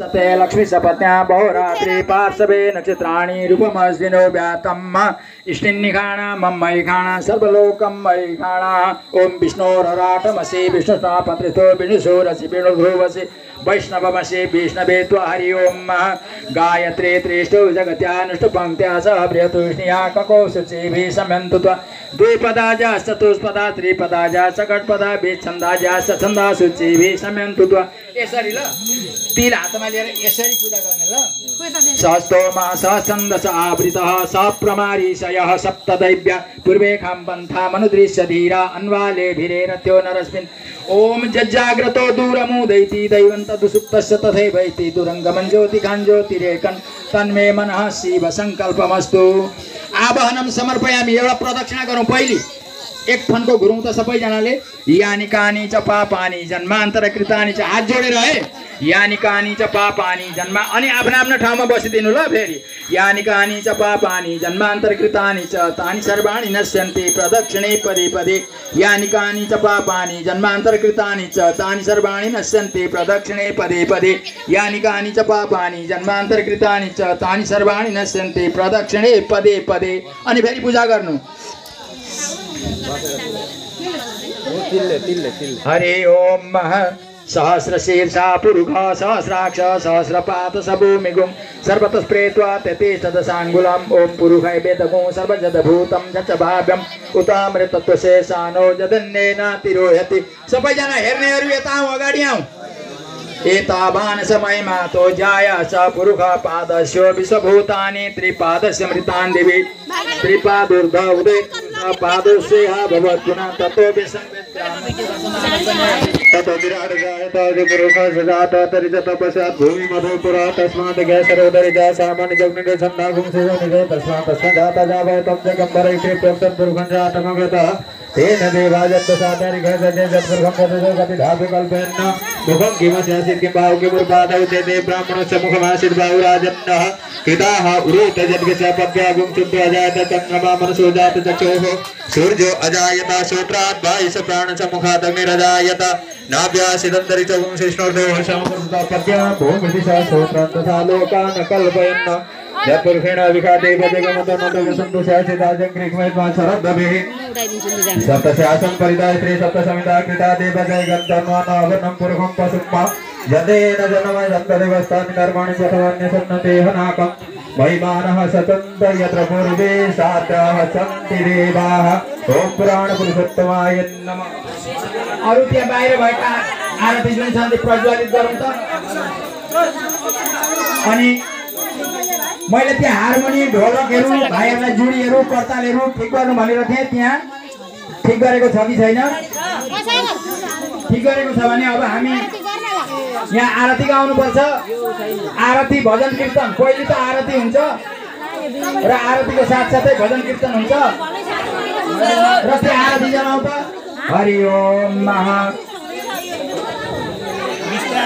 सते लक्ष्मी सपत्न्या बहुरात्रि पार्श्वे नक्षत्राणि रूपमस्दिनो व्यातम्। इष्टिन्निखाणा मम्मयिखाणा सर्वलोकं मयिखाणा। ॐ विष्णोरराटमसि विष्णुस्नापत्रितो विष्णुसूरसि विष्णुध्रुवसि वैष्णवमसि विष्णवे त्वा हरि ओं गायत्री त्रिष्टौ जगत्यानुष्टुपङ्क्त्या सह बृहतुष्णिया ककोशुचिभिः समयन्तु त्वा। द्विपदा जा चतुष्पदा त्रिपदा जा सकटपदा सछन्दा सूचिभिः समयन्तु त्वा। यसरी ल। तिल हातमा लिएर यसरी पूजा गर्ने ल। सहस्तोमा सहस्कन्दश आवृतः सप्रमारीशयः सप्तदैव्य पूर्वे खां पन्था मनुदृश्य धीरा अन्वाले भिरेरथ्यो नरस्मिन्। ॐ जज्जाग्रतो दूरमुदैति दैवन्त दुसुप्तस्य तथैवैति दुरङ्गमन् ज्योतिखान् ज्योतिरेकन् तन्मे मनः शिव सङ्कल्पमस्तु आवाहनं समर्पयामि एउटा प्रदक्षिणा गरौँ। पहिले एक फन्को घुरौँ त सबैजनाले यानि कानी च पापानी जन्मान्तर कृतानि च हात जोडेर है यानि कानी च पापानी जन्मा अनि आफ्नो आफ्नो ठाउँमा बसिदिनु ल फेरि। यानि कानी च पापानी जन्मान्तर कृतानि च तानि सर्वाणि नश्यन्ति प्रदक्षिणे पदे पदे। यानि कानी च पापानि जन्मान्तर कृतानि च तानि सर्वाणि नश्यन्ति प्रदक्षिणे पदे पदे। यानि कानी च पापानि जन्मान्तर कृतानि च तानि सर्वाणि नश्यन्ति प्रदक्षिणे पदे पदे। अनि फेरि पूजा गर्नु। हरि ओम मह सहस्रशीर्षा पुरुष सहस्राक्ष सहस्रपात सबूमिगुं सर्वतः स्प्रेत्वा ततिष्ठदशाङ्गुलम् ॐ पुरुषै वेदगुं सर्वजदभूतं झच भाव्यम् उतामृतत्वशेषानो जदन्येन तिरोहति सबैजना हेर्नेहरू यता अगाडि आउँ एतावान् समयमा तो जाया, स पुरुष पादस्यो विश्वभूतानि त्रिपादस्य मृतान् दिवि। त्रिपादुर्ध उदय। पादस्यः भवत् पुनः ततो ततो विराट जायत पुरुष सजात तरित तपस्यात् भूमि मधु पुरा तस्मात् गैसरोदरि जा सामान्य जग्निरे छन्दा घुंसे निजे तस्मात् तस्मात् जाता जावय तम जगम्बरै कृत्यं पुरुषं जातमगतः तेन देवाजत्त साधारि घ जने जत्पुरुषं पदतो गति धापि कल्पेन्न मुखं किमस्यासीत् किं बाहु किमुर्पादौ ते ते ब्राह्मणस्य बाहुराजन्नः कृताः उरूत जद्गस्य पद्यागुं शुद्ध अजायत चन्द्रमा मनसो जात चक्षुः सूर्यो अजायत श्रोत्रात् बाहिष प्राणसमुखात् अग्निरजायत। नाभ्यासिदन्तरि च वंशिष्णोर्देवः समकृता पद्या भूमिदिशा श्रोत्रान् तथा लोकान् कल्पयन् यत्पुरुषेण विखाते भजगमतो न सन्तुशासिताजङ्ग्रिग्मयत्वा शरद्भिः सप्तशासं परिदायत्री सप्तसमिता कृता देवजय गन्धर्वानावरणं पुरुषं पशुप्मा यदेन जनमय दन्तदेवस्थानि कर्माणि पठवन्यसन्नते हनाकम् महिमानः सतन्त यत्र पूर्वे सात्रः सन्ति देवाः ॐ पुराणपुरुषोत्तमाय नमः अरू त्यहाँ बाहिर भएका आरती जुन छन् ती प्रज्वलित गरौँ त अनि मैले त्यहाँ हार्मोनी ढोलकहरू भाइहरूलाई जुडीहरू कर्तालहरू ठिक गर्नु भनेर थिएँ त्यहाँ। ठिक गरेको छ कि छैन? ठिक गरेको छ भने अब हामी यहाँ आरती गाउनुपर्छ आरती भजन कीर्तन। पहिले त आरती हुन्छ र आरतीको साथसाथै भजन कीर्तन हुन्छ। र त्यो आरती जनाउ त हरि ओम महा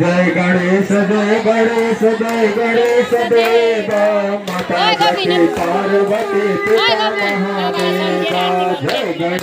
जय गणेश जय गणेश जय गणेश देव माता पार्वती पिता जय गणेश